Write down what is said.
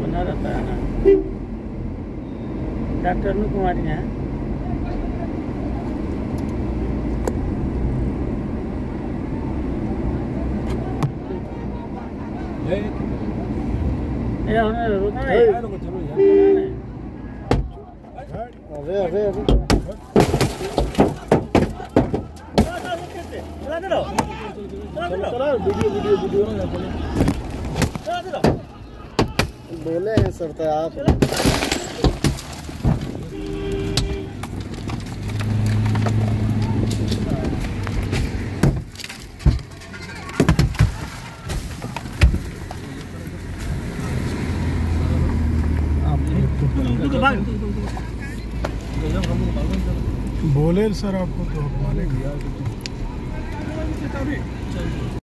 बना रहता है ना। डॉक्टर अनु कुमारी हैं। ये हमने रुकना है। अरे अरे अरे। बोले हैं सर तो आप। बोले सर आपको तो मानेंगे 軽い。